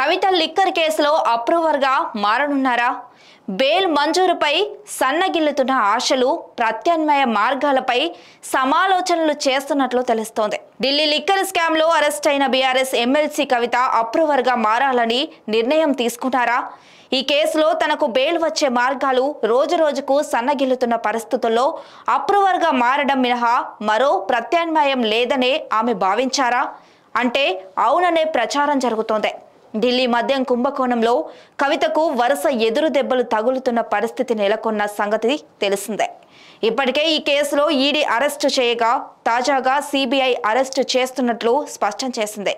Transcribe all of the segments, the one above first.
కవిత liquor కేసులో అప్రూవర్గా మారనున్నారా? Bail మంజూరుపై సన్నగిల్లుతున్న ఆశలు ప్రత్యామ్నాయ మార్గాలపై సమాలోచనలు చేస్తున్నట్లు తెలుస్తోంది. ఢిల్లీ లిక్కర్ స్కామ్లో అరెస్ట్ అయిన బీఆర్ఎస్ ఎమ్మెల్సీ కవిత అప్రూవర్గా మారాలని నిర్ణయం తీసుకున్నారా? ఈ కేసులో తనకు బెయిల్ వచ్చే మార్గాలు రోజు రోజుకు సన్నగిల్లుతున్న పరిస్థితుల్లో అప్రూవర్గా మారడం మినహా మరో ప్రత్యామ్నాయం లేదనే ఆమె భావించారా? అంటే అవుననే ప్రచారం జరుగుతోంది. ఢిల్లీ మద్యం కుంభకోణంలో కవితకు వరుస ఎదురు దెబ్బలు తగులుతున్న పరిస్థితి నెలకొన్న సంగతి తెలిసిందే. ఇప్పటికే ఈ కేసులో ఈడీ అరెస్టు చేయగా తాజాగా సిబిఐ అరెస్టు చేస్తున్నట్లు స్పష్టం చేసింది.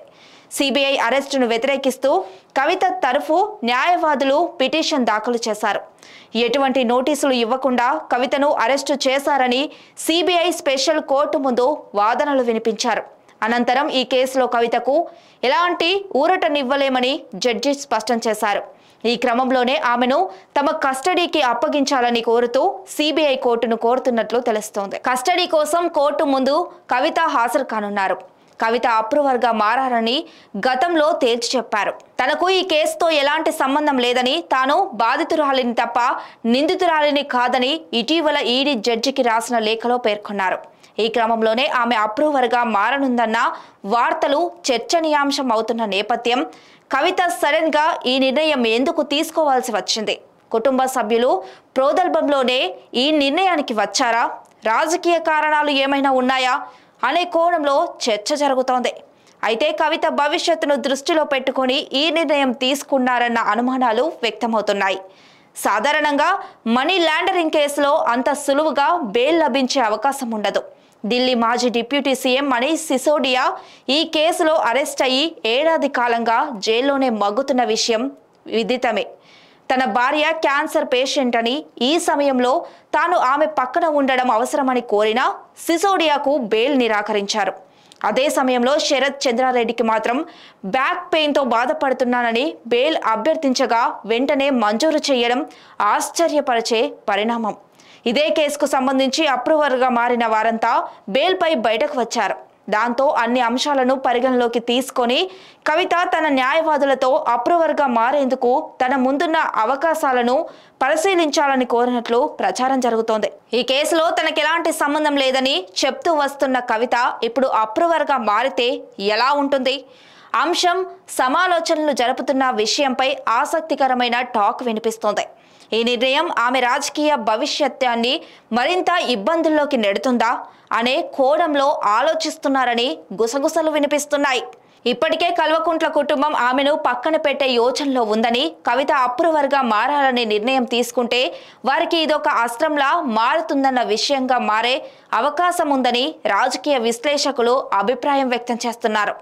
సిబిఐ అరెస్టును వ్యతిరేకిస్తూ కవిత తరఫు న్యాయవాదులు పిటిషన్ దాఖలు చేశారు. ఎటువంటి నోటీసులు ఇవ్వకుండా కవితను అరెస్టు చేశారని సిబిఐ స్పెషల్ కోర్టు ముందు వాదనలు వినిపించారు. అనంతరం ఈ కేసులో కవితకు ఎలాంటి ఊరటనివ్వలేమని జడ్జి స్పష్టం చేశారు. ఈ క్రమంలోనే ఆమెను తమ కస్టడీకి అప్పగించాలని కోరుతూ సిబిఐ కోర్టును కోరుతున్నట్లు తెలుస్తోంది. కస్టడీ కోసం కోర్టు ముందు కవిత హాజరు కానున్నారు. కవిత అప్రూవర్గా మారారని గతంలో తేల్చి చెప్పారు. తనకు ఈ కేసుతో ఎలాంటి సంబంధం లేదని తాను బాధితురాలిని తప్ప నిందితురాలిని కాదని ఇటీవల ఈడీ జడ్జికి రాసిన లేఖలో పేర్కొన్నారు. ఈ క్రమంలోనే ఆమె అప్రూవర్గా మారనుందన్న వార్తలు చర్చనీయాంశం అవుతున్న నేపథ్యం కవిత సడన్గా ఈ నిర్ణయం ఎందుకు తీసుకోవాల్సి వచ్చింది? కుటుంబ సభ్యులు ప్రోదల్భంలోనే ఈ నిర్ణయానికి వచ్చారా? రాజకీయ కారణాలు ఏమైనా ఉన్నాయా? అనే కోణంలో చర్చ జరుగుతోంది. అయితే కవిత భవిష్యత్తును దృష్టిలో పెట్టుకొని ఈ నిర్ణయం తీసుకున్నారన్న అనుమానాలు వ్యక్తమవుతున్నాయి. సాధారణంగా మనీ లాండరింగ్ కేసులో అంత సులువుగా బెయిల్ లభించే అవకాశం ఉండదు. ఢిల్లీ మాజీ డిప్యూటీ సీఎం మనీష్ సిసోడియా ఈ కేసులో అరెస్ట్ అయ్యి ఏడాది కాలంగా జైల్లోనే మగ్గుతున్న విషయం విదితమే. తన భార్య క్యాన్సర్ పేషెంట్ అని ఈ సమయంలో తాను ఆమె పక్కన ఉండడం అవసరమని కోరినా సిసోడియాకు బెయిల్ నిరాకరించారు. అదే సమయంలో శరత్ చంద్రారెడ్డికి మాత్రం బ్యాక్ పెయిన్తో బాధపడుతున్నానని బెయిల్ అభ్యర్థించగా వెంటనే మంజూరు చేయడం ఆశ్చర్యపరిచే పరిణామం. ఇదే కేసుకు సంబంధించి అప్రూవర్గా మారిన వారంతా బెయిల్పై బయటకు వచ్చారు. దాంతో అన్ని అంశాలను పరిగణలోకి తీసుకొని కవిత తన న్యాయవాదులతో అప్రూవర్గా మారేందుకు తన ముందున్న అవకాశాలను పరిశీలించాలని కోరినట్లు ప్రచారం జరుగుతోంది. ఈ కేసులో తనకి ఎలాంటి సంబంధం లేదని చెప్తూ వస్తున్న కవిత ఇప్పుడు అప్రూవర్గా మారితే ఎలా ఉంటుంది? అంశం సమాలోచనలు జరుపుతున్న విషయంపై ఆసక్తికరమైన టాక్ వినిపిస్తోంది. ఈ నిర్ణయం ఆమె రాజకీయ భవిష్యత్తుని మరింత ఇబ్బందుల్లోకి నెడుతుందా అనే కోణంలో ఆలోచిస్తున్నారని గుసగుసలు వినిపిస్తున్నాయి. ఇప్పటికే కల్వకుంట్ల కుటుంబం ఆమెను పక్కన పెట్టే యోచనలో ఉందని కవిత అప్రూవర్గా మారాలనే నిర్ణయం తీసుకుంటే వారికి ఇదొక అస్త్రంలా మారుతుందన్న విషయంగా మారే అవకాశం ఉందని రాజకీయ విశ్లేషకులు అభిప్రాయం వ్యక్తం చేస్తున్నారు.